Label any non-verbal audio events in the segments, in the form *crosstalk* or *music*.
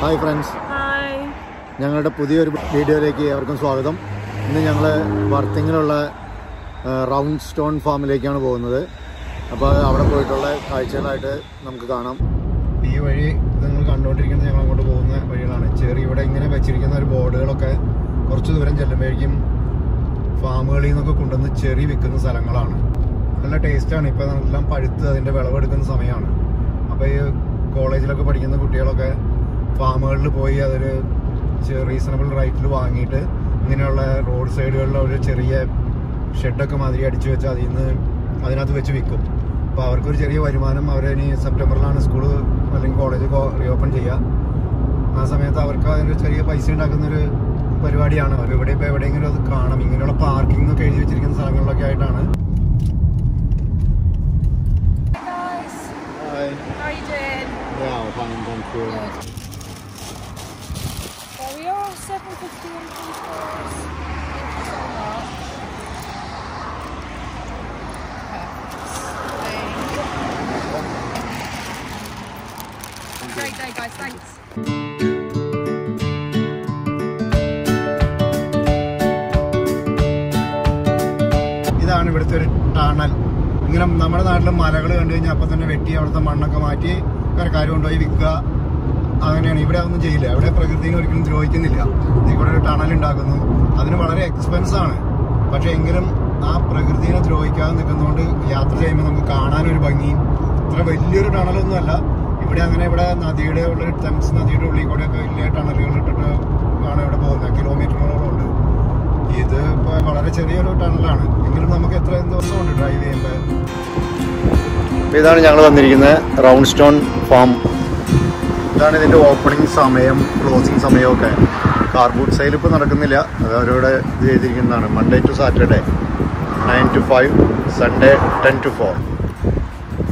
Hi friends hi ഞങ്ങളുടെ പുതിയൊരു വീഡിയോയിലേക്ക് ഏവർക്കും സ്വാഗതം. ഇന്ന് ഞങ്ങൾ വർത്തിങ്ങിലുള്ള റൗണ്ട് സ്റ്റോൺ ഫാമിലേക്കാണ് പോകുന്നത്. അപ്പോൾ അവിടെ പോയിട്ടുള്ള കാഴ്ചകളായിട്ട് നമുക്ക് കാണാം. ഈ വഴി നിങ്ങൾ കണ്ടുകൊണ്ടിരിക്കുന്നത് ഞങ്ങൾ അങ്ങോട്ട് പോകുന്ന വഴികളാണ്. ചെറിയ ഇവിടെ ഇങ്ങനെ വെച്ചിരിക്കുന്ന ഒരു ബോർഡുകളൊക്കെ കുറച്ച് ദൂരം ചെല്ലുമ്പോഴേക്കും ഫാമുകളിൽ നിന്നൊക്കെ കൊണ്ടുവന്ന് ചെറി വിൽക്കുന്ന സ്ഥലങ്ങളാണ്. നല്ല ടേസ്റ്റാണ്. ഇപ്പം എല്ലാം പഴുത്ത് അതിന്റെ വിളവെടുക്കുന്ന സമയമാണ്. അപ്പോൾ ഈ കോളേജിലൊക്കെ പഠിക്കുന്ന കുട്ടികളൊക്കെ ഫാമുകളിൽ പോയി അതൊരു റീസണബിൾ റേറ്റിൽ വാങ്ങിയിട്ട് ഇങ്ങനെയുള്ള റോഡ് സൈഡുകളിലെ ഒരു ചെറിയ ഷെഡൊക്കെ മാതിരി അടിച്ചു വെച്ച് അതിൽ നിന്ന് അതിനകത്ത് വെച്ച് വിൽക്കും. അപ്പോൾ അവർക്കൊരു ചെറിയ വരുമാനം അവർ ഇനി സെപ്റ്റംബറിലാണ് സ്കൂൾ അല്ലെങ്കിൽ കോളേജ് റീഓപ്പൺ ചെയ്യുക ആ സമയത്ത് അവർക്ക് അതൊരു ചെറിയ പൈസ ഉണ്ടാക്കുന്നൊരു പരിപാടിയാണ്. അവർ ഇവിടെ ഇപ്പോൾ എവിടെയെങ്കിലും അത് കാണാം ഇങ്ങനെയുള്ള പാർക്കിംഗ് ഒക്കെ എഴുതി വെച്ചിരിക്കുന്ന സ്ഥലങ്ങളിലൊക്കെ ആയിട്ടാണ്. Guys, fine, thank you. We are, 750 on Christmas. Thank you so much. Perfect. Great day, guys. Thanks. ഇതാണ് ഇവിടുത്തെ ഒരു ടണൽ ഇങ്ങനെ നമ്മുടെ നാട്ടിൽ മലകൾ കണ്ടു കഴിഞ്ഞാൽ അപ്പം തന്നെ വെട്ടി അവിടുത്തെ മണ്ണൊക്കെ മാറ്റി കാര്യം കൊണ്ടുപോയി വിൽക്കുക അങ്ങനെയാണ്. ഇവിടെ ഒന്നും ചെയ്യില്ല. ഇവിടെ പ്രകൃതിനെ ഒരിക്കലും ദ്രോഹിക്കുന്നില്ല. ഇവിടെ ഒരു ടണൽ ഉണ്ടാക്കുന്നു. അതിന് വളരെ എക്സ്പെൻസ് ആണ്. പക്ഷെ എങ്കിലും ആ പ്രകൃതിനെ ദ്രോഹിക്കാതെ നിൽക്കുന്നതുകൊണ്ട് യാത്ര ചെയ്യുമ്പോൾ നമുക്ക് കാണാനൊരു ഭംഗി. ഇത്ര വലിയൊരു ടണലൊന്നുമല്ല ഇവിടെ അങ്ങനെ ഇവിടെ നദിയുടെ ഉള്ളിൽ തെംസ് നദിയുടെ ഉള്ളിൽ കൂടെ ഒക്കെ വലിയ ടണലുകൾ ഇട്ടിട്ട് ആണ് ഇവിടെ പോകുന്നത്. കിലോമീറ്ററുകളോളം ഉണ്ട്. ഇത് ഇപ്പോൾ വളരെ ചെറിയൊരു ടണലാണ് എങ്കിലും നമുക്ക് എത്ര ദിവസമുണ്ട് ഡ്രൈവ് ചെയ്യുമ്പോൾ ഇതാണ് ഞങ്ങൾ വന്നിരിക്കുന്നത് റൗണ്ട് സ്റ്റോൺ ഫാം. ഇതാണ് ഇതിന്റെ ഓപ്പണിംഗ് സമയം ക്ലോസിംഗ് സമയമൊക്കെ. കാർബൂട്ട് സെയിൽ ഇപ്പോൾ നടക്കുന്നില്ല. അത് അവരോട് ഇത് ചെയ്തിരിക്കുന്നതാണ്. Monday to Saturday nine to five Sunday ten to four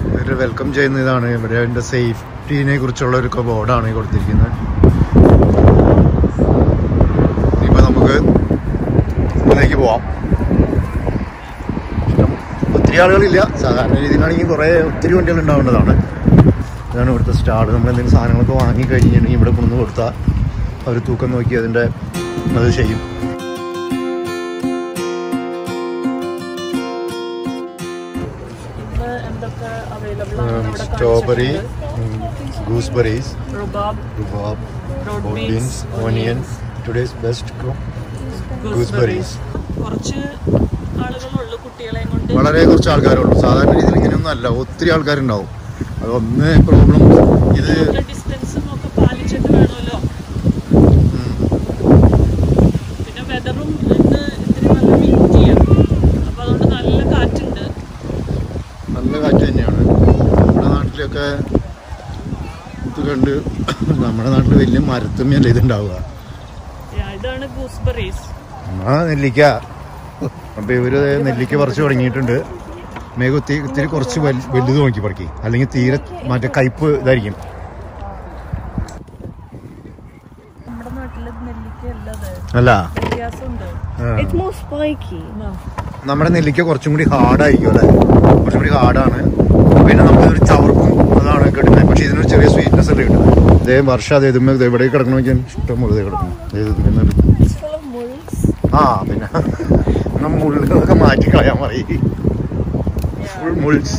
ഇവർ വെൽക്കം ചെയ്യുന്ന ഇതാണ്. ഇവിടെ അതിന്റെ സേഫ്റ്റീനെ കുറിച്ചുള്ള ഒരു ബോർഡാണ് കൊടുത്തിരിക്കുന്നത്. ഇപ്പോൾ നമുക്ക് ഇതിലേക്ക് പോവാം. ഒത്തിരി ആളുകളില്ല. സാധാരണ രീതിയിലാണെങ്കിൽ കുറേ ഒത്തിരി വണ്ടികൾ ഉണ്ടാവേണ്ടതാണ് ഇതാണ് ഇവിടുത്തെ സ്റ്റാൾ നമ്മൾ എന്തെങ്കിലും സാധനങ്ങളൊക്കെ വാങ്ങി കഴിഞ്ഞിട്ടുണ്ടെങ്കിൽ ഇവിടെ കൊണ്ടുവന്ന് കൊടുത്താൽ അവർ തൂക്കം നോക്കി അതിന്റെ അത് ചെയ്യും. Strawberry gooseberries rhubarb beans onion today's best gooseberries കുറച്ച് കൊണ്ട്. വളരെ കുറച്ച് ആൾക്കാരുള്ളൂ. സാധാരണ രീതിയിൽ ഇങ്ങനെയൊന്നും അല്ല. ഒത്തിരി ആൾക്കാരുണ്ടാവും. അത് ഒന്ന് പ്രോബ്ലം ഇത് നല്ല കാറ്റ് തന്നെയാണ്. നമ്മുടെ നാട്ടിലൊക്കെ ഇത് കണ്ട് നമ്മുടെ നാട്ടിൽ വലിയ മരത്തുമ്മയല്ല ഇതുണ്ടാവുക. ആ നെല്ലിക്ക. അപ്പൊ ഇവർ നെല്ലിക്ക പറിച്ചു തുടങ്ങിയിട്ടുണ്ട്. മേഘ ഒത്തിരി ഇത്തിരി കുറച്ച് വലുത് നോക്കി പറക്കി. അല്ലെങ്കിൽ തീരെ മറ്റേ കയ്പ് ഇതായിരിക്കും. നമ്മുടെ നാട്ടിൽ നെല്ലിക്ക അല്ല. വ്യത്യാസമുണ്ട്. ആ. It's more spiky. നമ്മുടെ നെല്ലിക്ക കുറച്ചും കൂടി ഹാർഡായിരിക്കും അല്ലേ? കുറച്ചും കൂടി ഹാർഡാണ്. പിന്നെ നമുക്കൊരു ചവർക്കും അതാണ് കിട്ടുന്നത്. പക്ഷെ ഇതിനൊരു ചെറിയ സ്വീറ്റ്നെസ് അല്ലേ കിട്ടുന്നത്. ഇതേ വർഷം അത് ഇതുമ്മ ഇത് എവിടെ കിടക്കണം നോക്കിയാൽ ഇഷ്ടം പോലെ കിടക്കണം. ആ പിന്നെ. *laughs* നമ്മ മുള്ളുകളൊക്കെ മാറ്റി കളയാൻ പറയും. മുൾസ്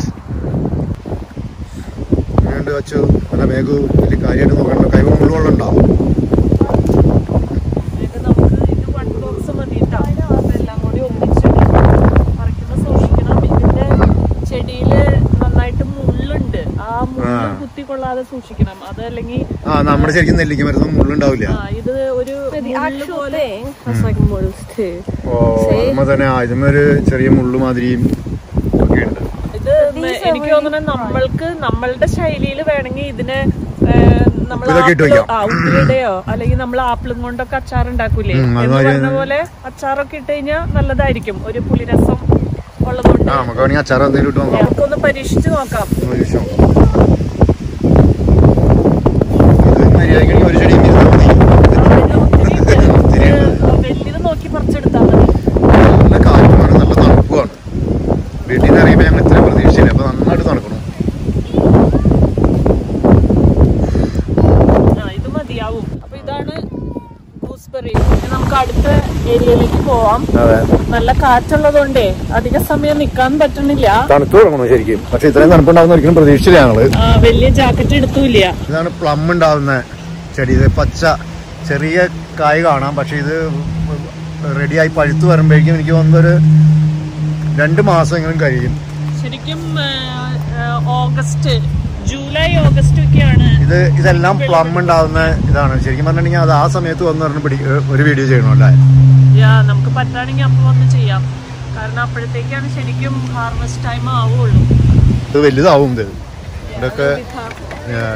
വേണ്ട വെച്ചു നല്ല മേഘു വലിയ കാര്യമായിട്ട് നോക്കണ്ട കൈവ മുള്ള് ആ. കുത്തിക്കൊള്ളാതെ സൂക്ഷിക്കണം. അത് അല്ലെങ്കിൽ ആ നമ്മുടെ ശരിക്കും നെല്ലിക്ക മരുന്നും മുള്ളുണ്ടാവില്ല. ആ ഇത് ഒരു മുള്ള് പോലെ. ഓ അതുമ്പോ തന്നെ ആ ഇതുമ്മ ഒരു ചെറിയ മുള്ളു മാതിരിയും എനിക്ക് തോന്നുന്നത് നമ്മൾക്ക് നമ്മളുടെ ശൈലിയിൽ വേണമെങ്കിൽ ഇതിന് നമ്മൾ ഉപ്പിലിടയോ അല്ലെങ്കിൽ നമ്മൾ ആപ്പിളും കൊണ്ടൊക്കെ അച്ചാർ ഉണ്ടാക്കൂലേ എന്ന് പറഞ്ഞ പോലെ അച്ചാറൊക്കെ ഇട്ട് കഴിഞ്ഞാൽ നല്ലതായിരിക്കും. ഒരു പുളിരസം ഉള്ളതുകൊണ്ട്. ആ നമുക്ക് അച്ചാർ എന്തെങ്കിലും ഇട്ട് നോക്കാം. നമുക്കൊന്ന് പരീക്ഷിച്ചു നോക്കാം ഒന്ന് ചോദിച്ചോ. ഇത് മര്യാദയ്ക്ക് ഒരു ചെടി ഇരുന്നാൽ മതി ഒത്തിരി ഉണ്ട്. വലിയത് നോക്കി പറിച്ചെടുത്താൽ മതി നല്ല കാറ്റുമാണ് നല്ല തണുപ്പുമാണ് വീട്ടിൽ നിന്ന് ഇറങ്ങിയപ്പോൾ ഞങ്ങൾ ഇത്ര പ്രതീക്ഷയില്ല അപ്പൊ നന്നായിട്ട് തണുക്കണം ആ ഇത് മതിയാവും അടുത്ത ഏരിയയിലേക്ക് പോവാം. നല്ല കാറ്റുള്ളതുകൊണ്ടേ അധിക സമയം നിക്കാൻ പറ്റണില്ല. തണുത്ത് തുടങ്ങണം ശരിക്കും. പക്ഷെ ഇത്രയും തണുപ്പുണ്ടാവുന്ന ഒരിക്കലും ഞങ്ങൾ. വലിയ ജാക്കറ്റ് എടുത്തില്ല ഇതാണ് പ്ലം ഉണ്ടാവുന്ന ചെടി. ഇത് പച്ച ചെറിയ കായ് കാണാം. പക്ഷെ ഇത് റെഡിയായി പഴുത്ത് വരുമ്പോഴേക്കും എനിക്ക് തോന്നുന്നൊരു രണ്ട് മാസമെങ്കിലും കഴിയും. ശരിക്കും ഓഗസ്റ്റ് ജൂലൈ ഓഗസ്റ്റ് ഒക്കെയാണ്. ഇത് ഇതെല്ലാം പ്ലം ഉണ്ടാകുന്ന ഇതാണ്. ശരിക്കും പറഞ്ഞിട്ടുണ്ടെങ്കിൽ അത് ആ സമയത്ത് വന്ന് പറഞ്ഞ് പിടി ഒരു വീഡിയോ ചെയ്യണം അല്ലേ യാ നമുക്ക് പറ്റാണെങ്കിൽ അപ്പൊ വന്ന് ചെയ്യാം. കാരണം അപ്പോഴത്തേക്കാണ് ശരിക്കും ഹാർവെസ്റ്റ് ടൈം ആവുള്ളൂ. ഇത് വലുതാവും ഇത്. ഇതൊക്കെ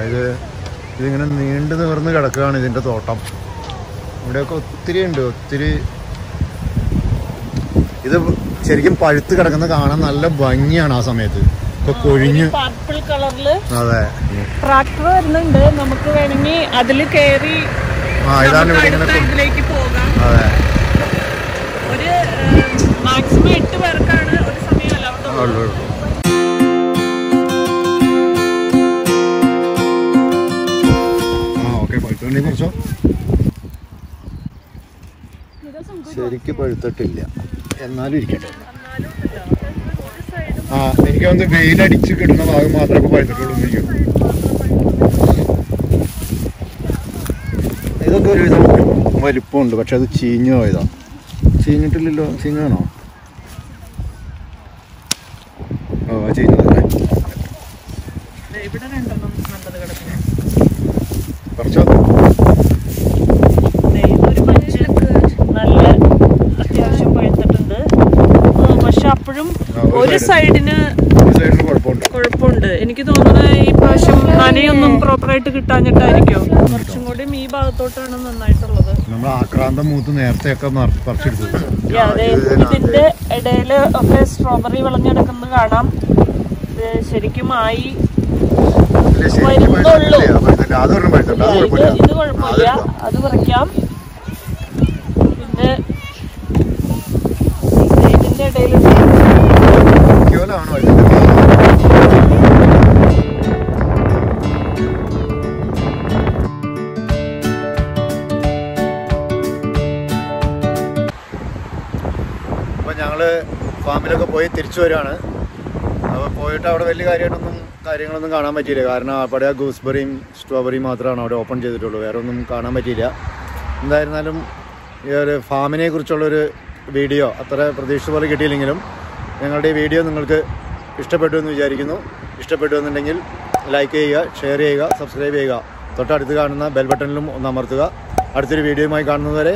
ഇത് ഇതിങ്ങനെ നീണ്ടു നിവർന്ന് കിടക്കുകയാണ് ഇതിന്റെ തോട്ടം. ഇവിടെയൊക്കെ ഒത്തിരി ഉണ്ട് ഒത്തിരി. ഇത് ശരിക്കും പഴുത്ത് കിടക്കുന്ന കാണാൻ നല്ല ഭംഗിയാണ് ആ സമയത്ത്. ഇപ്പൊ കൊഴിഞ്ഞ് പർപ്പിൾ കളറിൽ അതെ. ട്രാക്ടർ വരുന്നുണ്ട്. നമുക്ക് വേണമെങ്കിൽ അതിൽ കയറി ആ ഇതാണ് ഇതിലേക്ക് പോകാം. അതെ. ഒരു മാക്സിമം എട്ട് പേർക്കാണ് ഒരു സമയം കുറച്ചോ? ശരിക്ക് പഴുത്തിട്ടില്ല. എന്നാലും ഇരിക്കട്ടെ. ആ എനിക്ക് ഒന്ന് വെയിലടിച്ച് കിട്ടുന്ന ഭാഗം മാത്രമേ പഴുത്തിട്ടുള്ളൂ എനിക്ക് ഇതൊക്കെ ഒരുവിധം വലിപ്പമുണ്ട് പക്ഷെ അത് ചീഞ്ഞു പോയതാ. ചീഞ്ഞിട്ടില്ലല്ലോ ചീഞ്ഞാണോ ഓ ചീഞ്ഞതല്ലേ കുറച്ചോ ദേ ഇതൊരു ബഞ്ച് നല്ല അത്യാവശ്യം പഴുത്തിട്ടുണ്ട് ആ, പക്ഷെ അപ്പോഴും ആ, ഒരു സൈഡിന് കുഴപ്പമുണ്ട്. എനിക്ക് തോന്നുന്നത് ഈ പ്രാവശ്യം നനയൊന്നും പ്രോപ്പറായിട്ട് കിട്ടാഞ്ഞിട്ടായിരിക്കും കുറച്ചും കൂടി ഈ ഭാഗത്തോട്ടാണ് നന്നായിട്ടുള്ളത്. നമ്മൾ ആക്രാന്തം മൂത്ത് നേരത്തെ ഒക്കെ പറിച്ചെടുത്തു. Yeah, അതെ ഇതിന്റെ ഇടയിൽ ഒക്കെ സ്ട്രോബെറി വിളഞ്ഞെടുക്കുന്നത് കാണാം. ഇത് ശരിക്കും ആയി. വരുന്നുള്ളൂ. ഇത് കുഴപ്പമില്ല. അത് കുറയ്ക്കാം പിന്നെ ഫാമിലൊക്കെ പോയി തിരിച്ചു വരികയാണ്. അപ്പോൾ പോയിട്ട് അവിടെ വലിയ കാര്യമായിട്ടൊന്നും കാര്യങ്ങളൊന്നും കാണാൻ പറ്റിയില്ല. കാരണം അവിടെ ആ ഗൂസ്ബെറിയും സ്ട്രോബെറിയും മാത്രമാണ് അവിടെ ഓപ്പൺ ചെയ്തിട്ടുള്ളൂ. വേറെ ഒന്നും കാണാൻ പറ്റിയില്ല. എന്തായിരുന്നാലും ഈ ഒരു ഫാമിനെ കുറിച്ചുള്ളൊരു വീഡിയോ അത്ര പ്രതീക്ഷ പോലെ കിട്ടിയില്ലെങ്കിലും ഞങ്ങളുടെ ഈ വീഡിയോ നിങ്ങൾക്ക് ഇഷ്ടപ്പെട്ടു എന്ന് വിചാരിക്കുന്നു. ഇഷ്ടപ്പെട്ടു എന്നുണ്ടെങ്കിൽ ലൈക്ക് ചെയ്യുക ഷെയർ ചെയ്യുക സബ്സ്ക്രൈബ് ചെയ്യുക. തൊട്ടടുത്ത് കാണുന്ന ബെൽ ബട്ടണിലും ഒന്ന് അമർത്തുക. അടുത്തൊരു വീഡിയോയുമായി കാണുന്നതുവരെ